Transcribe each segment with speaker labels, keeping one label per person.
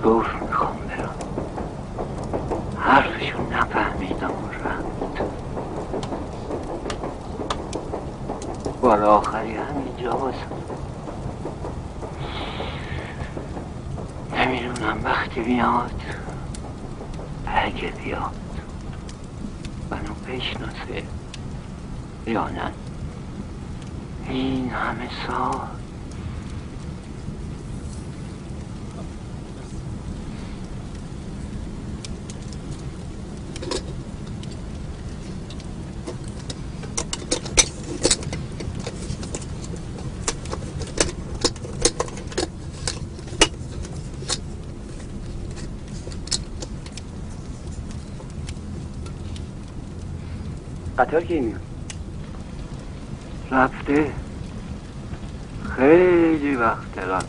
Speaker 1: goes
Speaker 2: قطار کی میاد
Speaker 1: رفته. خیلی وقت رفته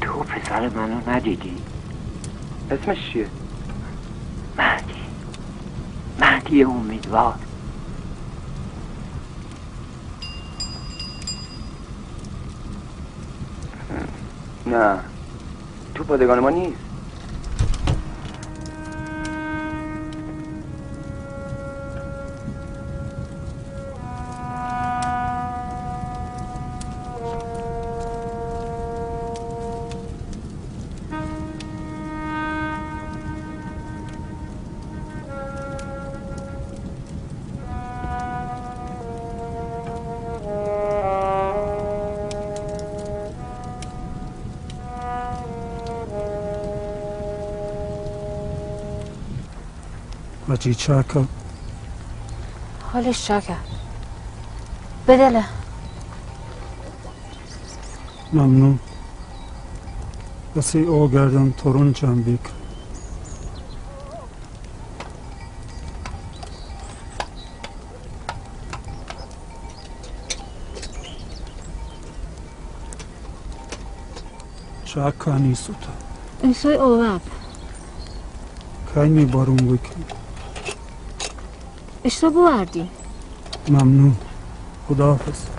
Speaker 1: تو پسر منو ندیدی؟
Speaker 2: اسمش چیه؟
Speaker 1: مهدی. مهدی امیدوار.
Speaker 2: what are they going to
Speaker 3: money? چاکا
Speaker 4: حالش چا کرد بدله.
Speaker 3: ممنون. واسه او گردن تورون جنبی کن چاکا نیست تو
Speaker 4: ایسای اواب.
Speaker 3: خیلی بارون بکن
Speaker 4: اشتا بوردی
Speaker 3: ممنون. خداحافظ.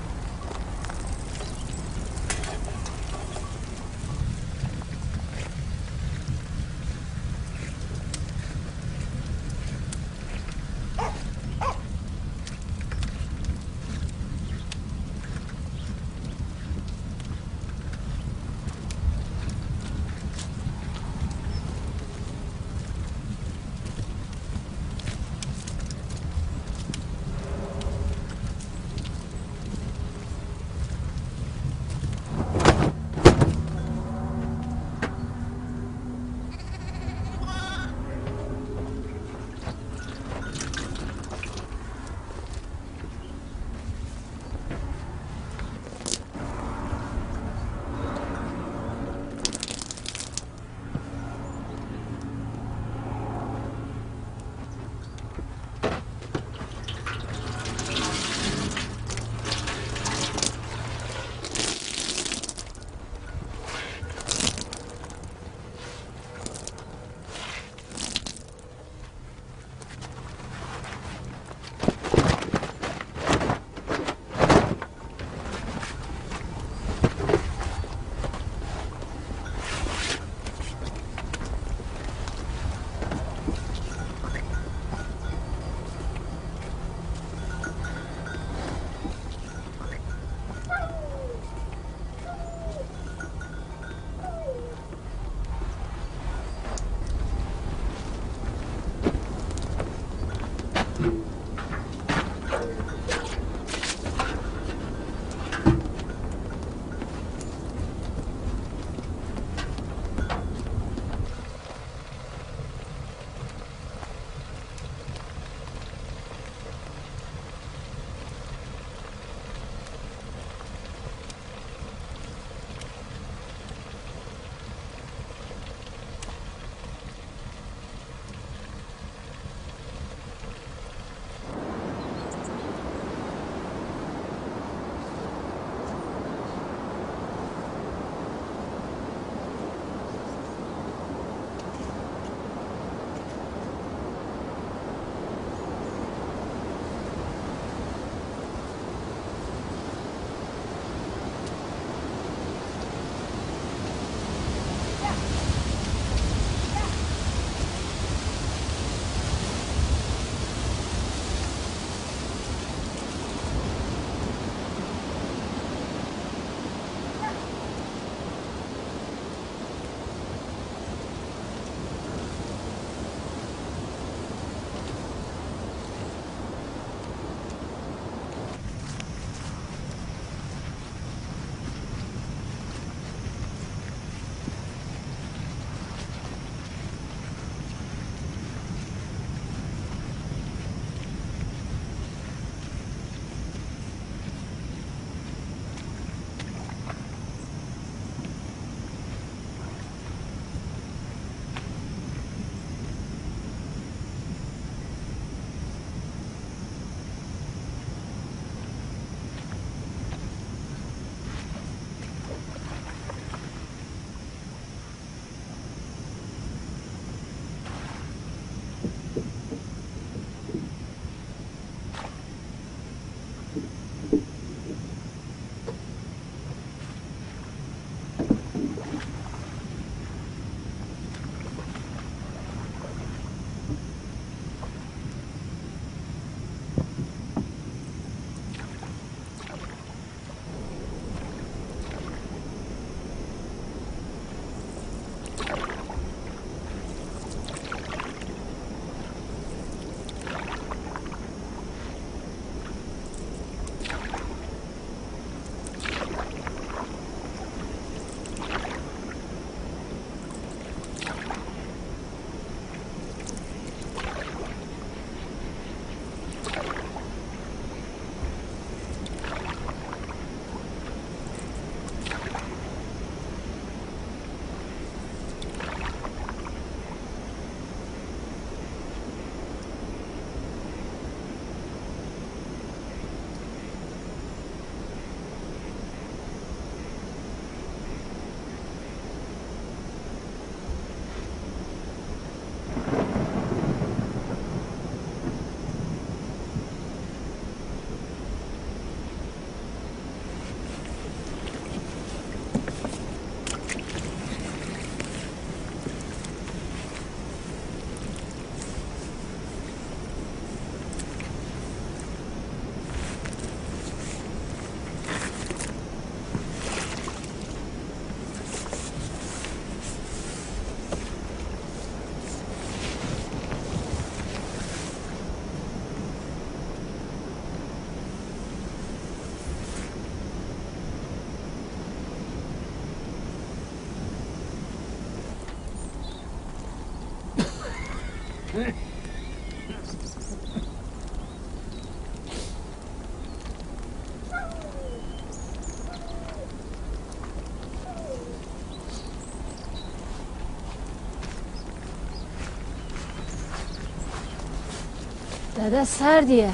Speaker 4: Dede ser diye.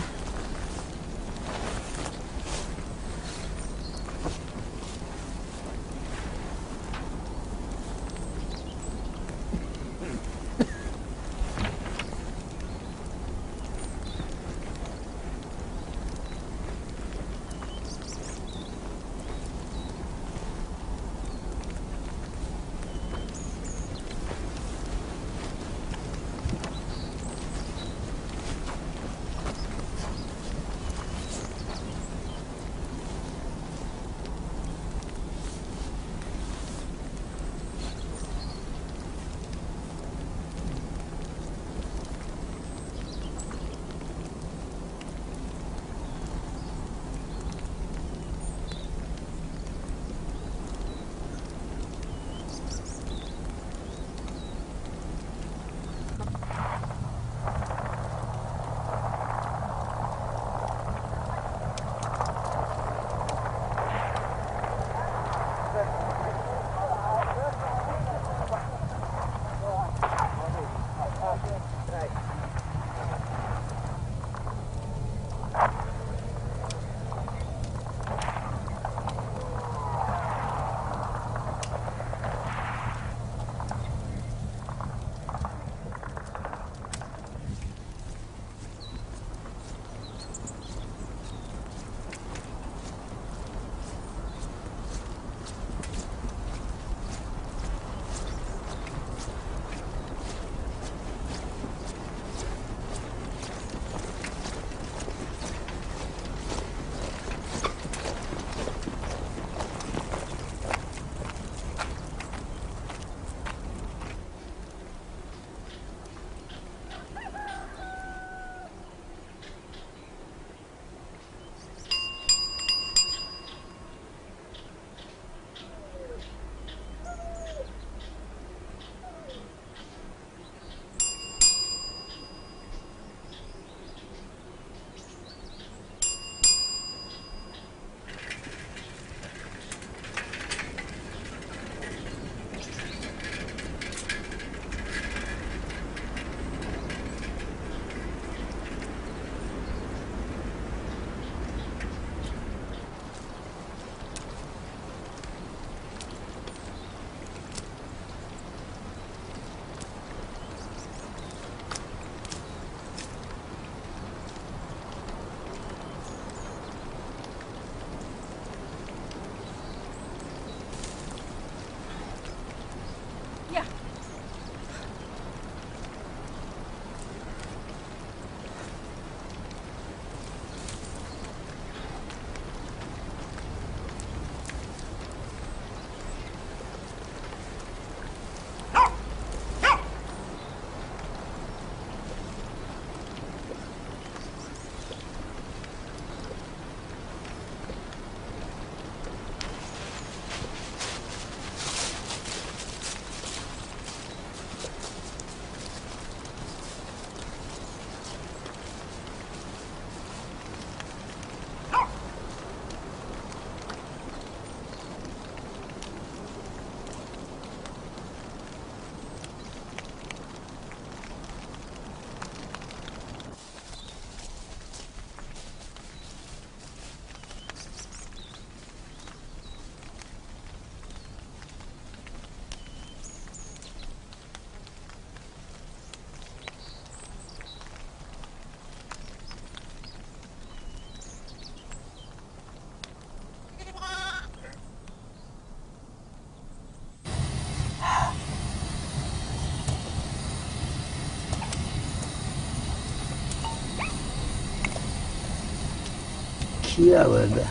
Speaker 5: کی آورده؟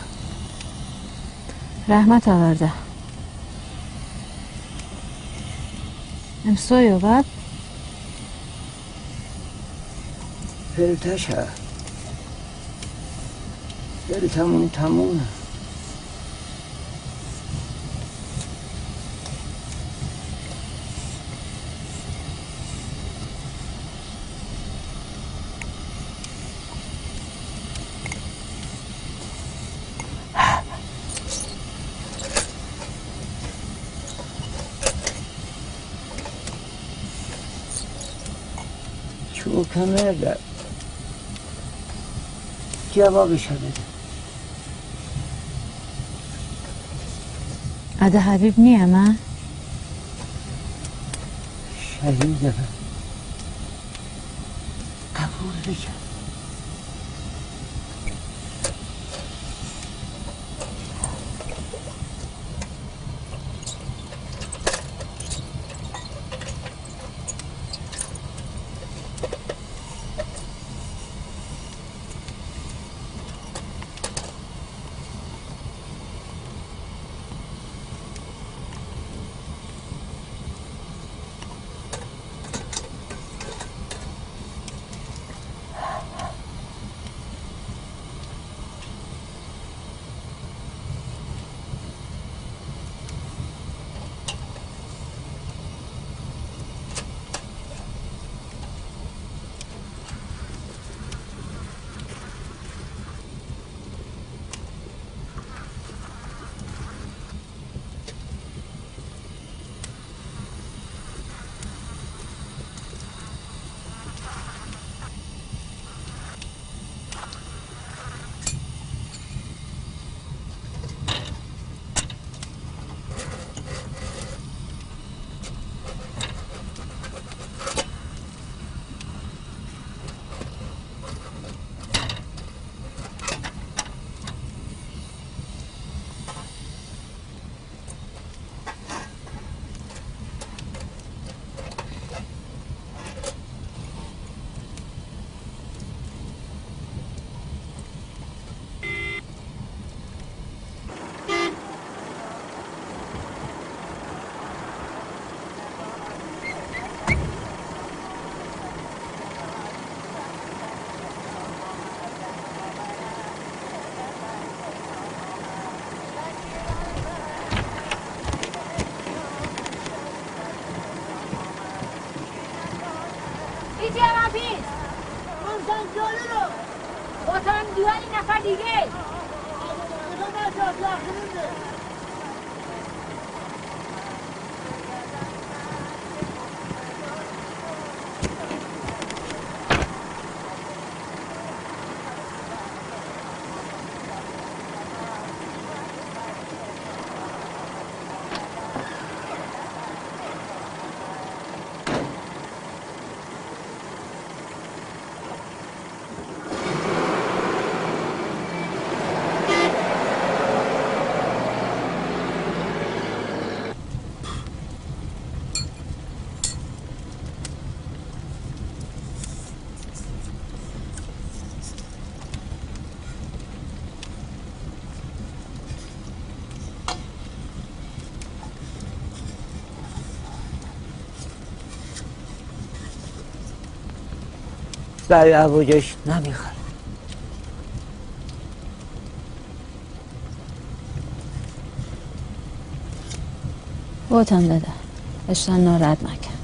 Speaker 4: رحمت آورده. امسوی بعد؟
Speaker 5: پلتش هست دل تموم تمومه. او کمر جوابش بده.
Speaker 4: اده حبیب نیه من
Speaker 5: شهید من قبول بکن برای عواجش نمی‌خواد
Speaker 4: بوتم داده اشتن ناراحت نکن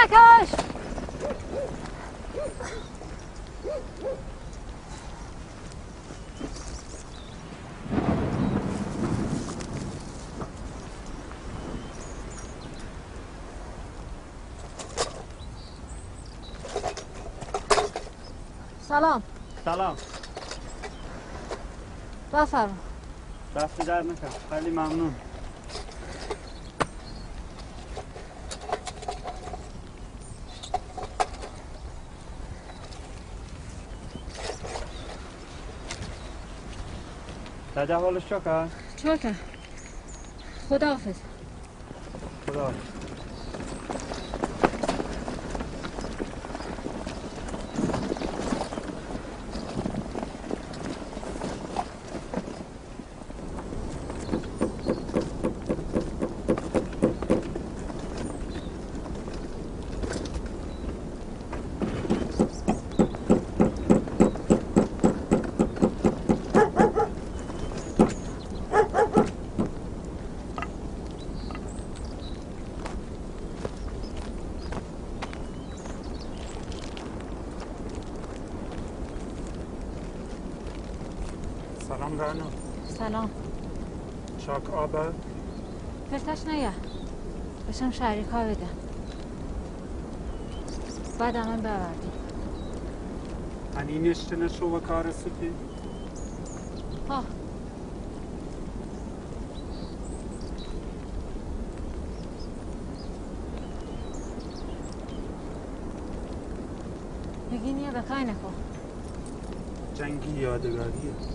Speaker 4: چکش سلام
Speaker 3: سلام
Speaker 4: بفرما
Speaker 3: دست در نکن خیلی داده حالش چکر؟
Speaker 4: چوکه خداحافظ
Speaker 3: خدا سلام رانو
Speaker 4: سلام.
Speaker 3: شاک آبه
Speaker 4: پرتش نیا. بشم شریکا بدم بعد من ببردیم.
Speaker 3: هنی نشتنه شو و کار سپی.
Speaker 4: ها بگی نیه بکای نکو
Speaker 3: جنگی یادگاریه.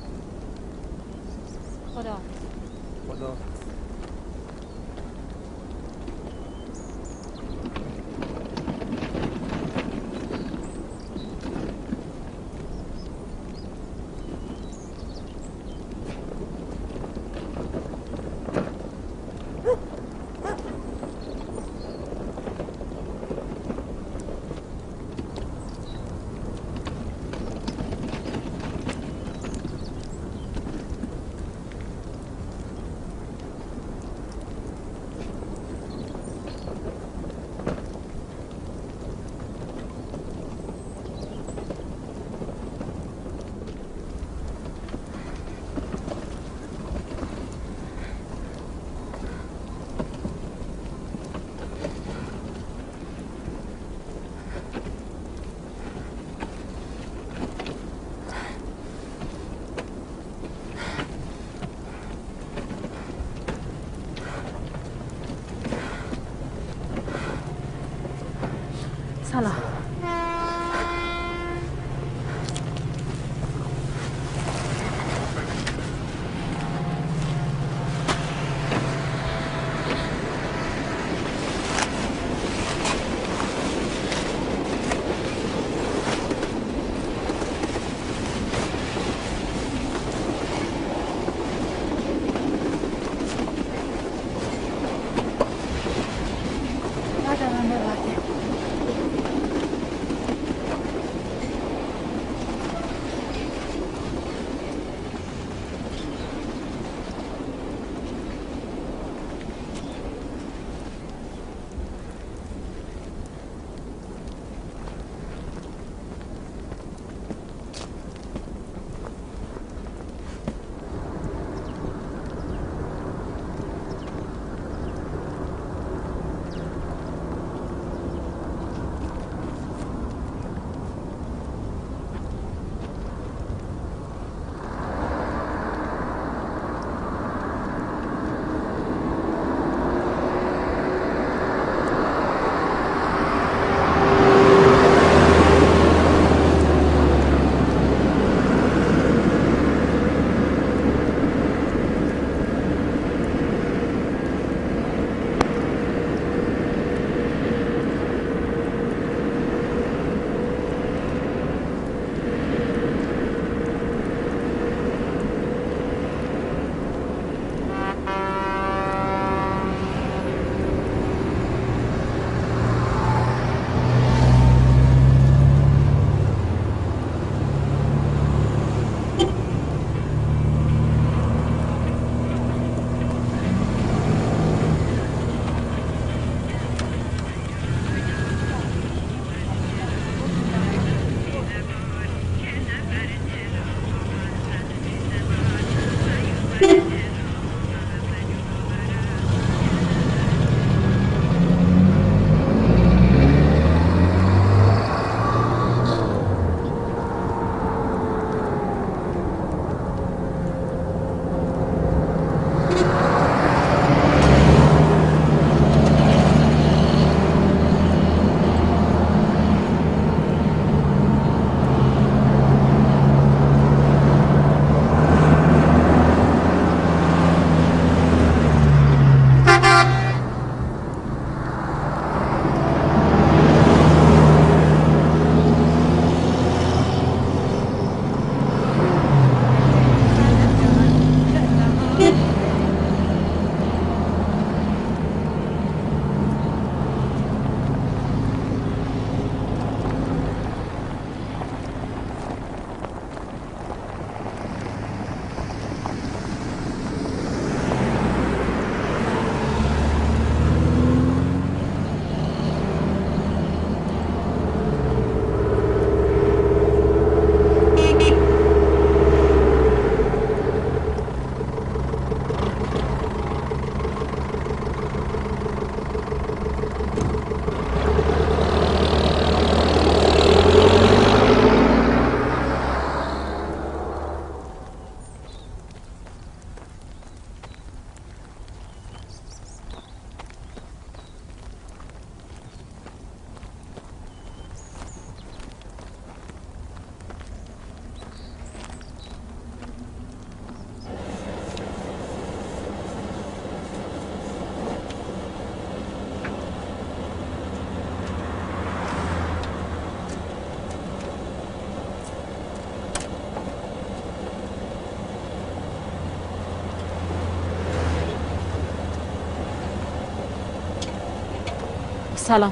Speaker 4: سلام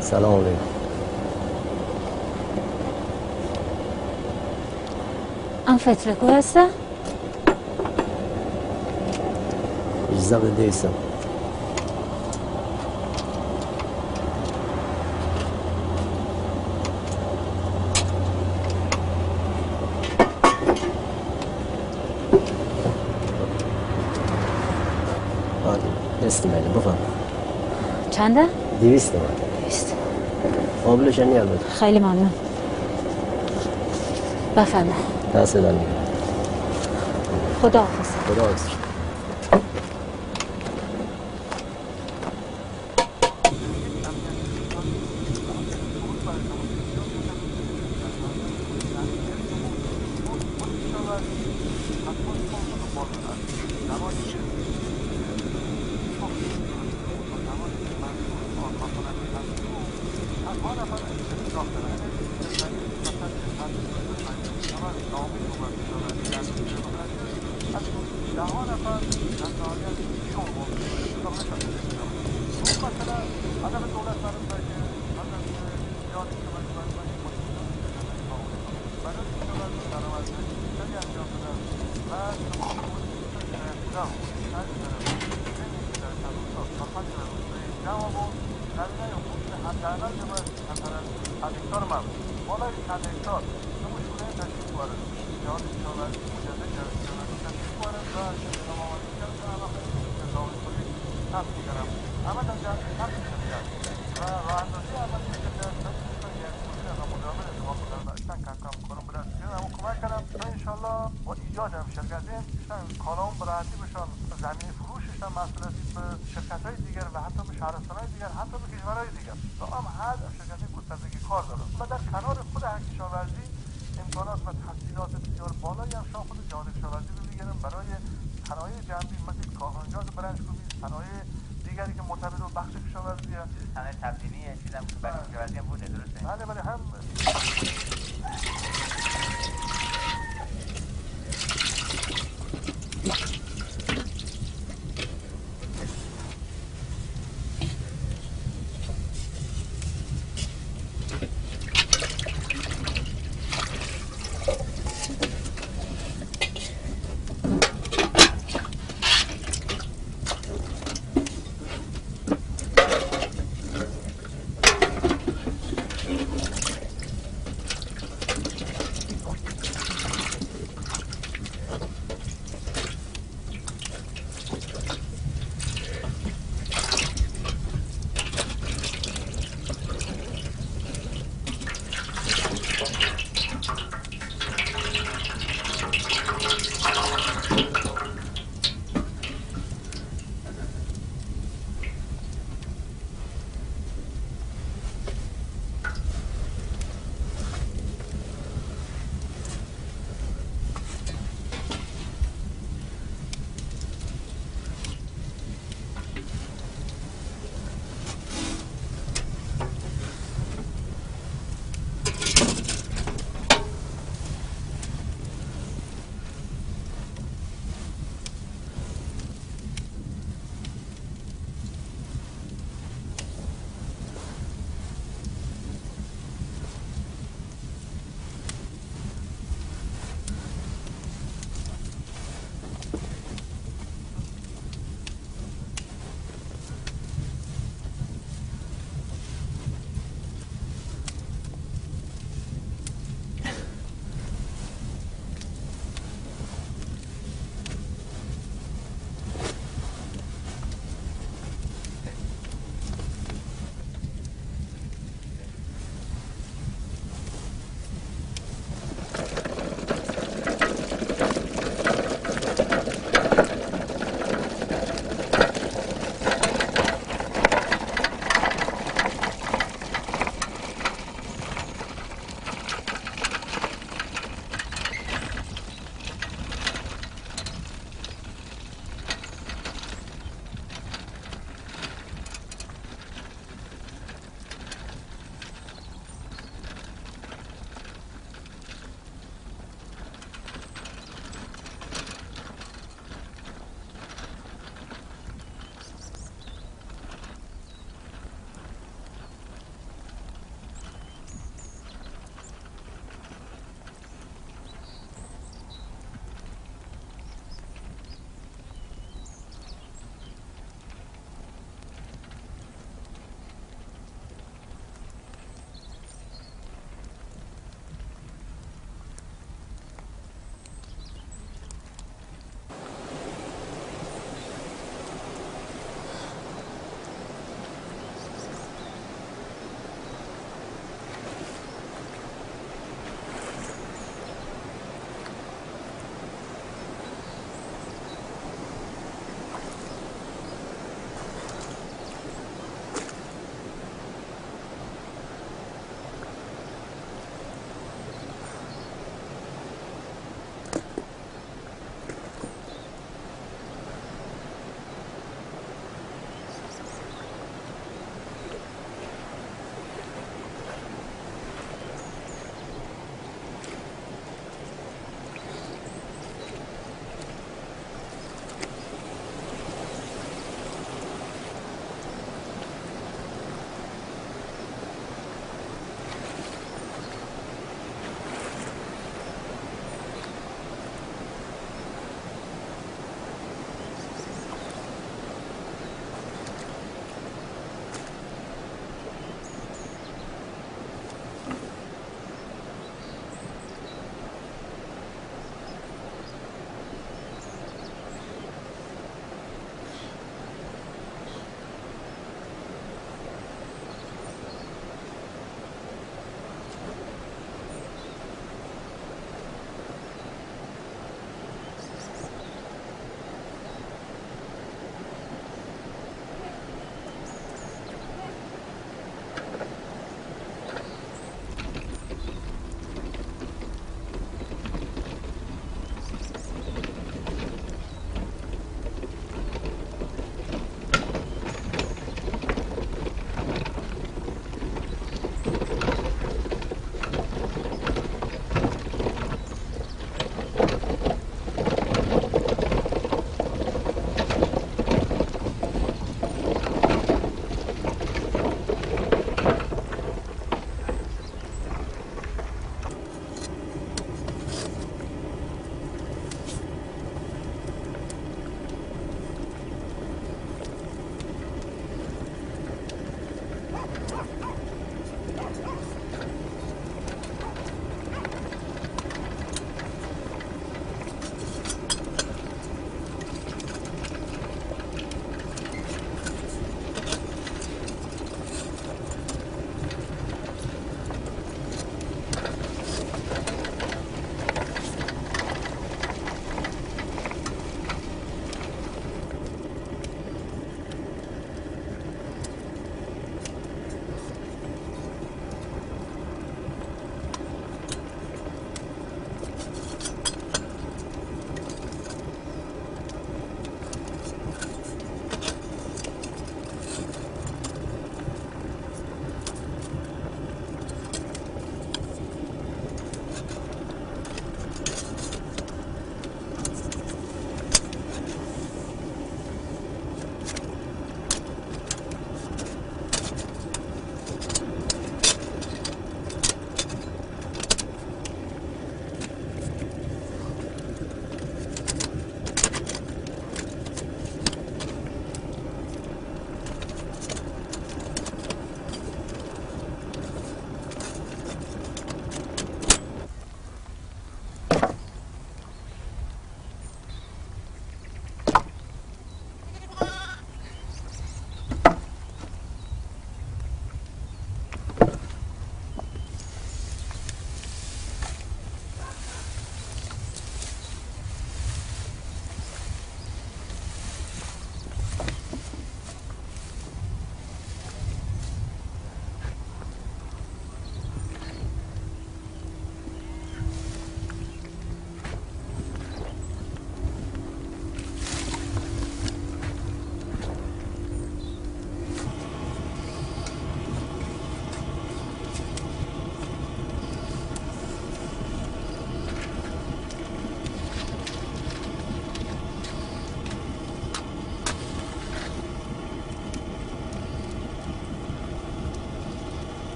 Speaker 4: سلام
Speaker 5: علیکم
Speaker 4: ام فترکو هسته؟
Speaker 5: اجزا دیسم دست میده بفهم
Speaker 4: چنده؟
Speaker 5: دیویست تومن.
Speaker 4: بیست
Speaker 5: قابلش نی البته
Speaker 4: خیلی ممنون. بفرمه
Speaker 5: دست میگم
Speaker 4: خدا حافظ
Speaker 5: خدا حافظ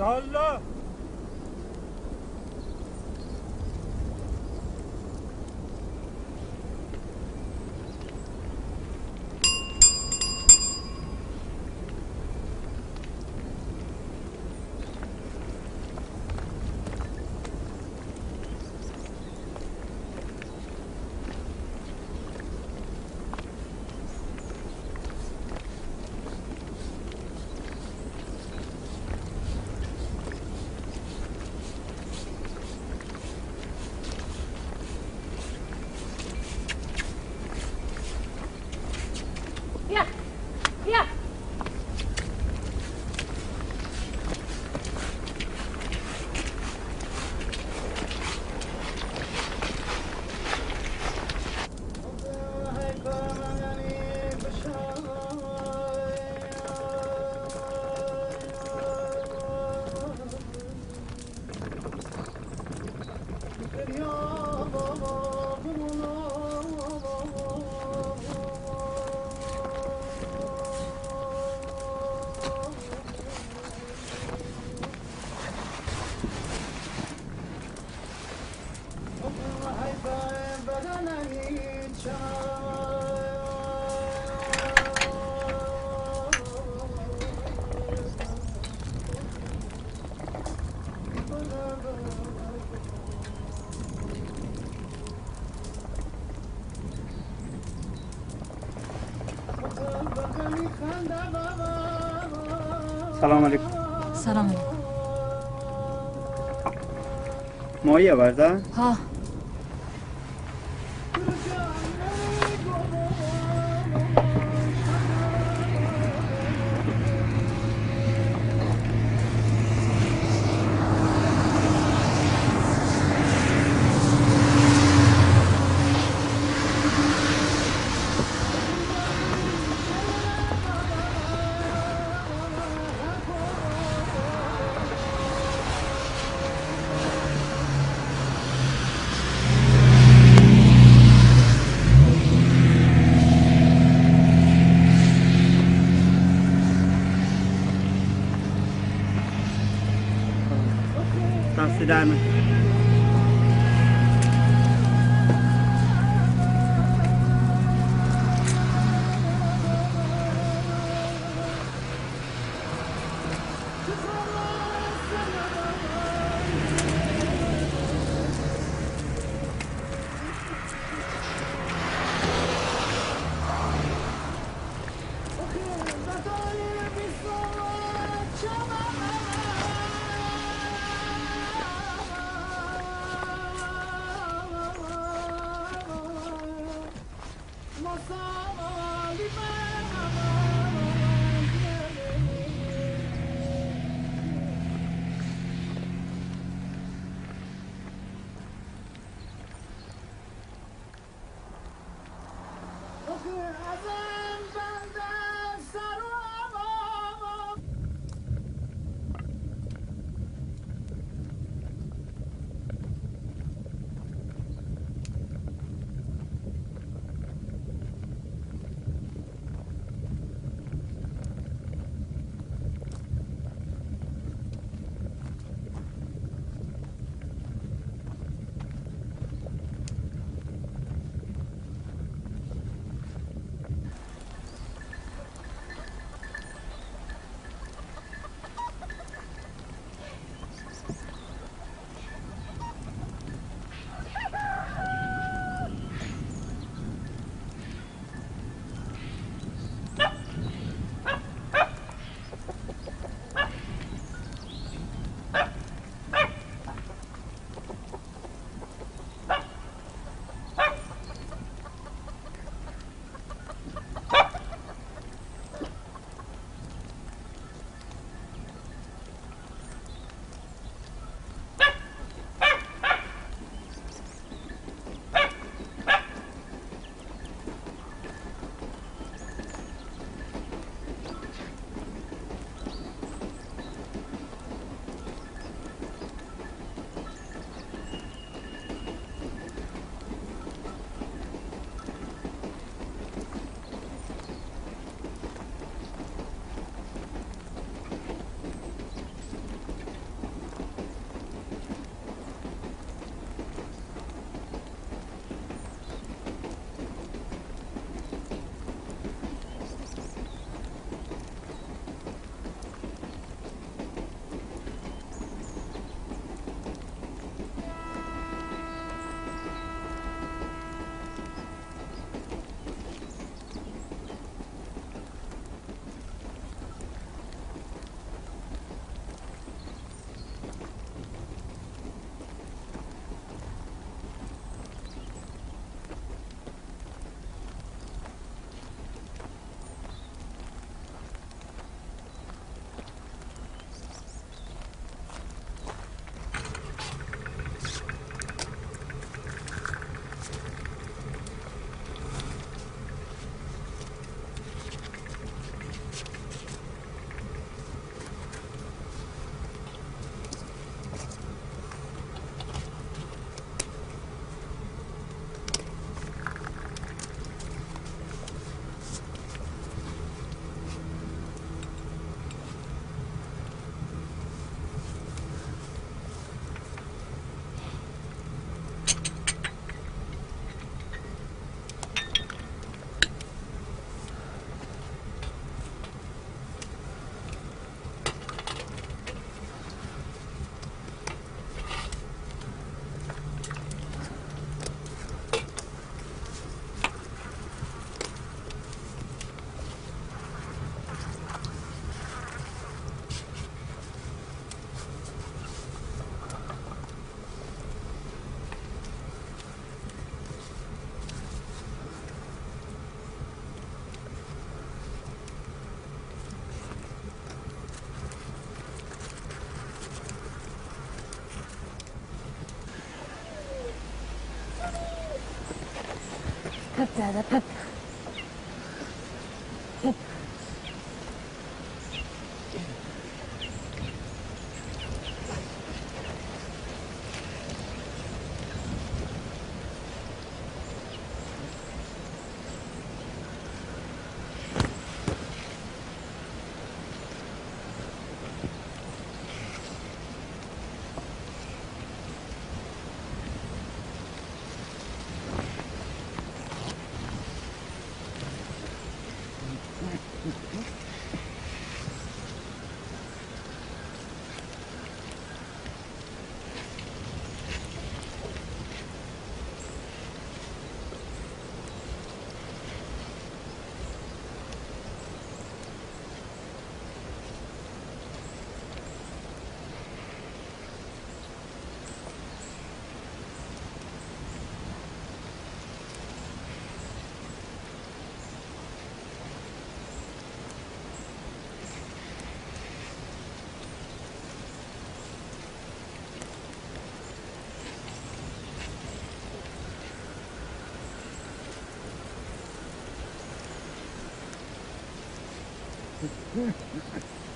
Speaker 3: Allah!
Speaker 6: سلام علیکم.
Speaker 4: سلام علیکم.
Speaker 6: مایی آورده
Speaker 4: ها.
Speaker 6: دست
Speaker 7: put the, the, put Ha, ha, ha.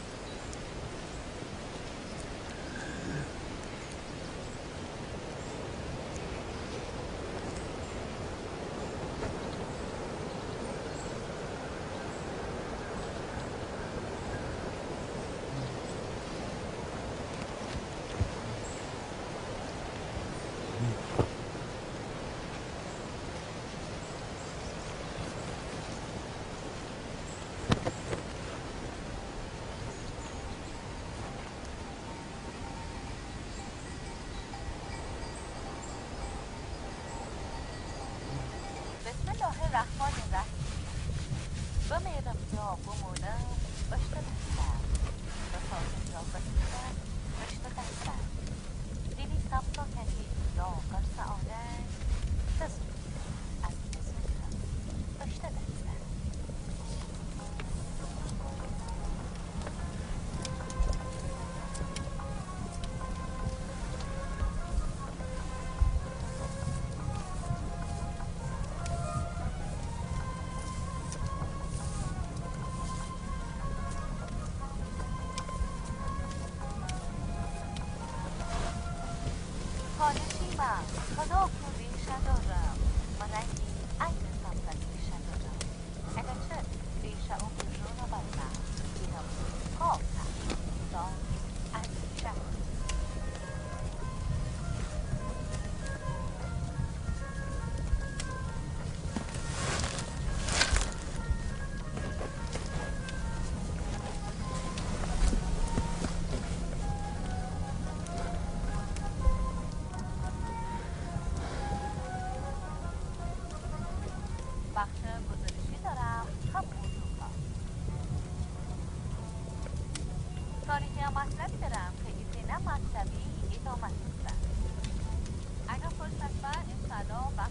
Speaker 7: کاملا مطلبی یک آمد بودن اگر فرصت
Speaker 8: بعد این صدا وقت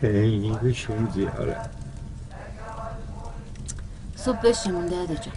Speaker 8: 可能个兄弟挤压了蒙的阿姐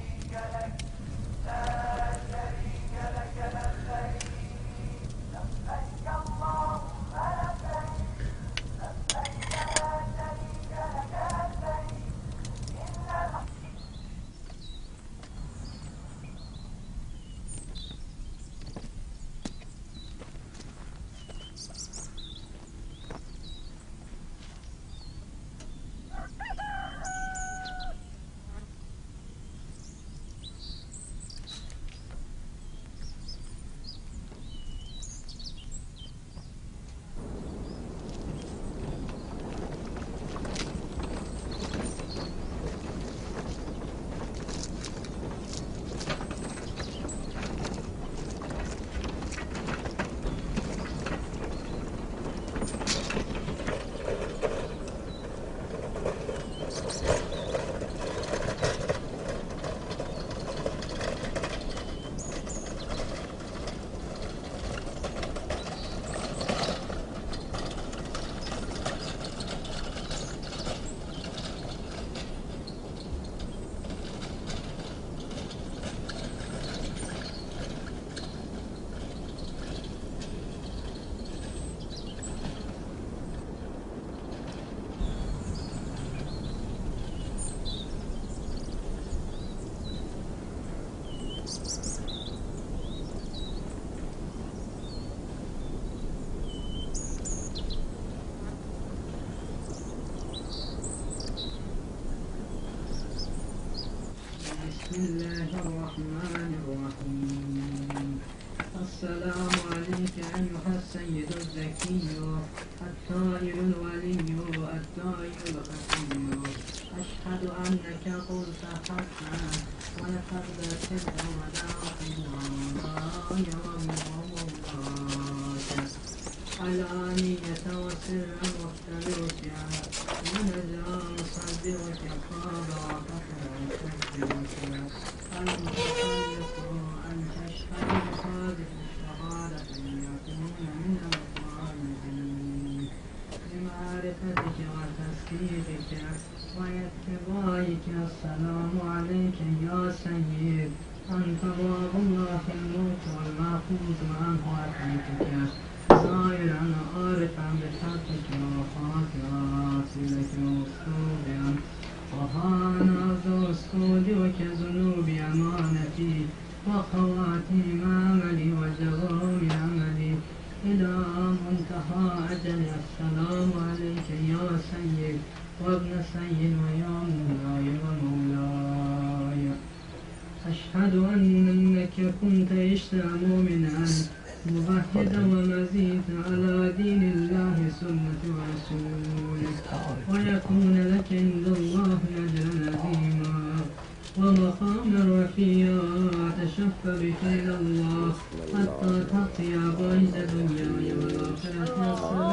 Speaker 8: علانية وسرا مختلفا ونجا مصدرك قاضى فخرا المتخلق أن وتصديقك واتباعك السلام عليك يا سيد أنت باب الله الموت والمأخوذ عنه أتيتك صائرا عارفا بحقك وخاطرا لك أسطورا وهانا ذو استودعك ذنوب أمانتي وخواتيم أملي وجواب أملي إلى منتهى أجل السلام عليك يا سيد وابن سيد ويا مولاي ومولاي أشهد أنك كنت عشت مؤمنا موحدا ومزيد على دين الله سنة رسولك ويكون لك عند الله أجرا عظيما. ومقاما رفيعا تشف إلى الله حتى تقي بعيد دنياي والآخرة. السلام